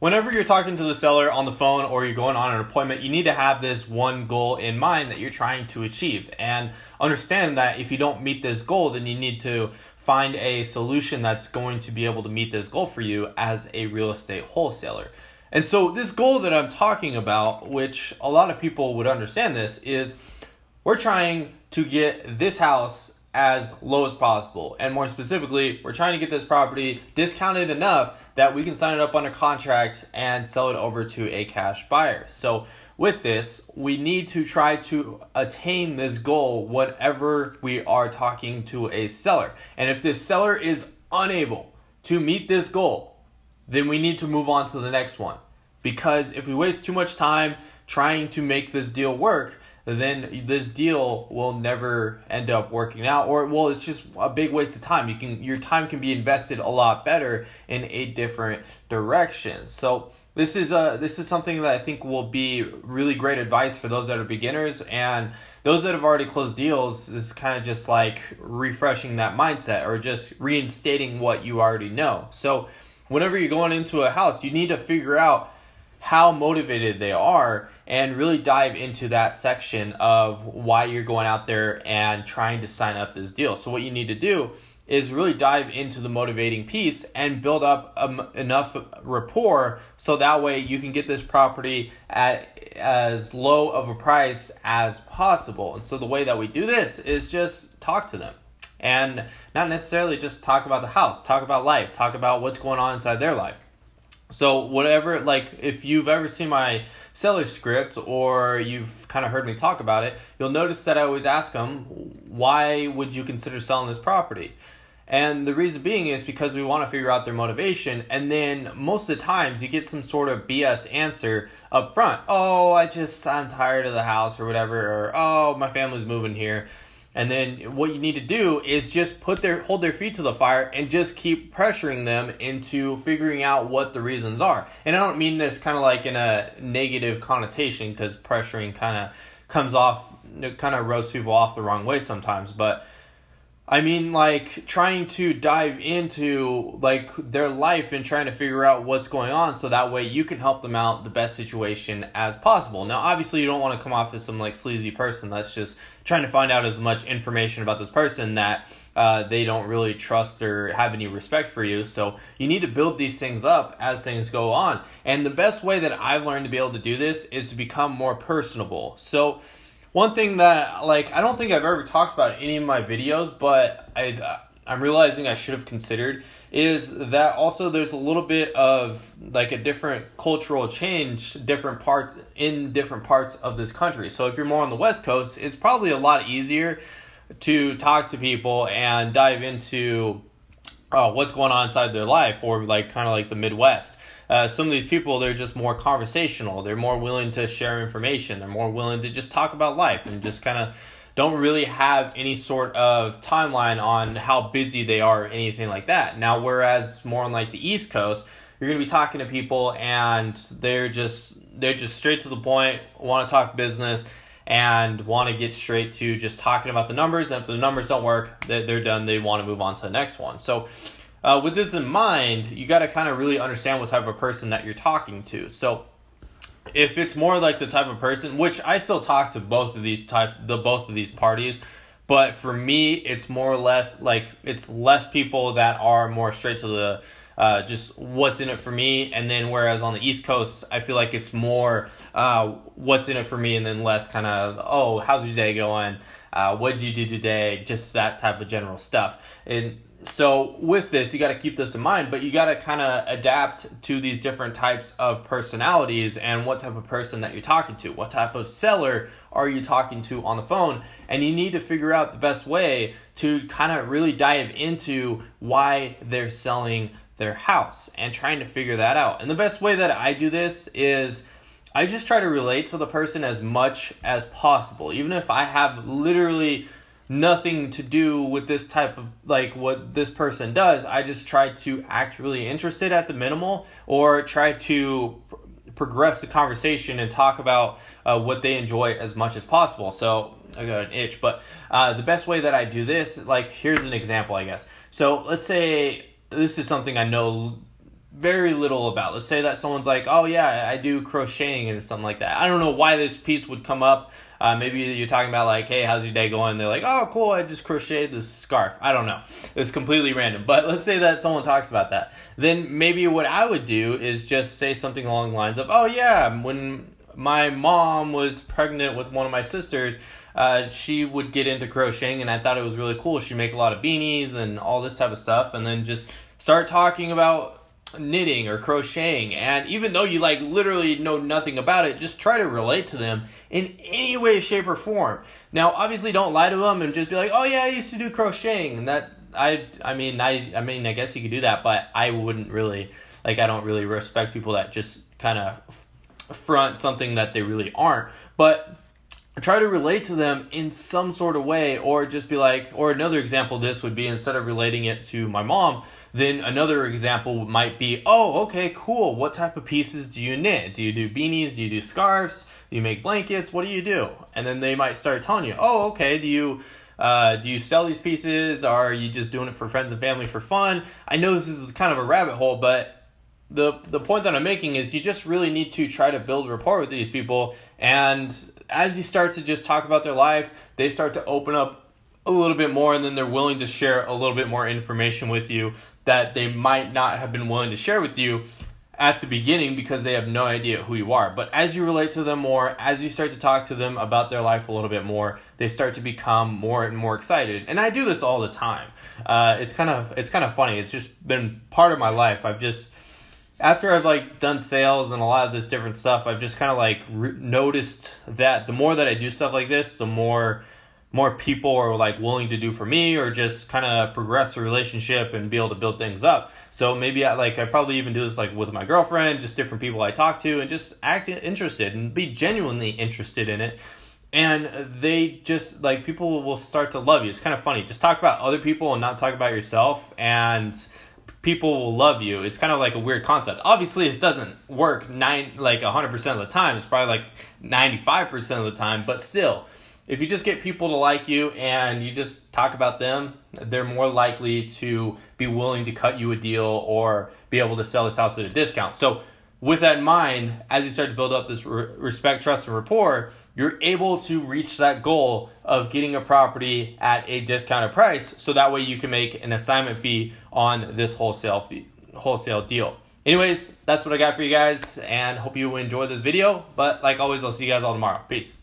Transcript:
Whenever you're talking to the seller on the phone or you're going on an appointment, you need to have this one goal in mind that you're trying to achieve and understand that if you don't meet this goal, then you need to find a solution that's going to be able to meet this goal for you as a real estate wholesaler. And so, this goal that I'm talking about, which a lot of people would understand this, is we're trying to get this house as low as possible. And more specifically, we're trying to get this property discounted enough that we can sign it up on a contract and sell it over to a cash buyer. So, with this, we need to try to attain this goal whatever we are talking to a seller. And if this seller is unable to meet this goal, then we need to move on to the next one. Because if we waste too much time trying to make this deal work, then this deal will never end up working out or well it's just a big waste of time. You can your time can be invested a lot better in a different direction. So this is a this is something that I think will be really great advice for those that are beginners and those that have already closed deals is kind of just like refreshing that mindset or just reinstating what you already know. So whenever you're going into a house you need to figure out how motivated they are and really dive into that section of why you're going out there and trying to sign up this deal. So, what you need to do is really dive into the motivating piece and build up um, enough rapport so that way you can get this property at as low of a price as possible. And so, the way that we do this is just talk to them and not necessarily just talk about the house, talk about life, talk about what's going on inside their life. So whatever, like if you've ever seen my seller script or you've kind of heard me talk about it, you'll notice that I always ask them, why would you consider selling this property? And the reason being is because we want to figure out their motivation. And then most of the times you get some sort of BS answer up front. Oh, I just, I'm tired of the house or whatever. Or, oh, my family's moving here. And then what you need to do is just put their hold their feet to the fire and just keep pressuring them into figuring out what the reasons are. And I don't mean this kind of like in a negative connotation because pressuring kind of comes off kind of rubs people off the wrong way sometimes, but I mean, like trying to dive into like their life and trying to figure out what's going on, so that way you can help them out the best situation as possible. Now, obviously, you don't want to come off as some like sleazy person that's just trying to find out as much information about this person that uh, they don't really trust or have any respect for you. So you need to build these things up as things go on. And the best way that I've learned to be able to do this is to become more personable. So one thing that like I don't think I've ever talked about any of my videos, but I I'm realizing I should have considered is that also there's a little bit of like a different cultural change, different parts in different parts of this country. So if you're more on the West Coast, it's probably a lot easier to talk to people and dive into uh, what's going on inside their life, or like kind of like the Midwest. Uh, some of these people they're just more conversational. They're more willing to share information. They're more willing to just talk about life and just kind of don't really have any sort of timeline on how busy they are or anything like that. Now whereas more on like the east coast you're to be talking to people and they're just they're just straight to the point want to talk business and want to get straight to just talking about the numbers. And if the numbers don't work they're done. They want to move on to the next one. So uh, with this in mind, you got to kind of really understand what type of person that you're talking to. So, if it's more like the type of person, which I still talk to both of these types, the both of these parties, but for me, it's more or less like it's less people that are more straight to the uh, just what's in it for me, and then whereas on the East Coast, I feel like it's more uh, what's in it for me, and then less kind of oh, how's your day going? Uh, what did you do today? Just that type of general stuff. And so with this you got to keep this in mind but you got to kind of adapt to these different types of personalities and what type of person that you're talking to what type of seller are you talking to on the phone and you need to figure out the best way to kind of really dive into why they're selling their house and trying to figure that out and the best way that i do this is i just try to relate to the person as much as possible even if i have literally nothing to do with this type of like what this person does. I just try to act really interested at the minimal or try to progress the conversation and talk about uh, what they enjoy as much as possible. So I got an itch, but uh, the best way that I do this, like here's an example, I guess. So let's say this is something I know very little about. Let's say that someone's like, "Oh yeah, I do crocheting and something like that." I don't know why this piece would come up. Uh, maybe you're talking about like, "Hey, how's your day going?" They're like, "Oh, cool, I just crocheted this scarf." I don't know. It's completely random. But let's say that someone talks about that. Then maybe what I would do is just say something along the lines of, "Oh yeah, when my mom was pregnant with one of my sisters." Uh, she would get into crocheting, and I thought it was really cool. She'd make a lot of beanies and all this type of stuff, and then just start talking about knitting or crocheting and even though you like literally know nothing about it just try to relate to them in any way shape or form. Now obviously don't lie to them and just be like oh yeah i used to do crocheting and that i i mean i i mean i guess you could do that but i wouldn't really like i don't really respect people that just kind of front something that they really aren't. But try to relate to them in some sort of way or just be like or another example this would be instead of relating it to my mom then another example might be, oh, okay, cool. What type of pieces do you knit? Do you do beanies? Do you do scarves? Do you make blankets? What do you do? And then they might start telling you, oh, okay, do you uh, do you sell these pieces? Are you just doing it for friends and family for fun? I know this is kind of a rabbit hole, but the the point that I'm making is you just really need to try to build rapport with these people and as you start to just talk about their life, they start to open up a little bit more and then they're willing to share a little bit more information with you that they might not have been willing to share with you at the beginning because they have no idea who you are. But as you relate to them more, as you start to talk to them about their life a little bit more, they start to become more and more excited. And I do this all the time. Uh, it's kind of it's kind of funny. It's just been part of my life. I've just after I've like done sales and a lot of this different stuff, I've just kind of like re- noticed that the more that I do stuff like this, the more more people are like willing to do for me or just kind of progress the relationship and be able to build things up. So maybe i like i probably even do this like with my girlfriend just different people i talk to and just act interested and be genuinely interested in it. And they just like people will start to love you. It's kind of funny. Just talk about other people and not talk about yourself and people will love you. It's kind of like a weird concept. Obviously this doesn't work nine like 100% of the time. It's probably like 95% of the time but still if you just get people to like you and you just talk about them, they're more likely to be willing to cut you a deal or be able to sell this house at a discount. So, with that in mind, as you start to build up this respect, trust, and rapport, you're able to reach that goal of getting a property at a discounted price. So that way you can make an assignment fee on this wholesale fee, wholesale deal. Anyways, that's what I got for you guys, and hope you enjoy this video. But like always, I'll see you guys all tomorrow. Peace.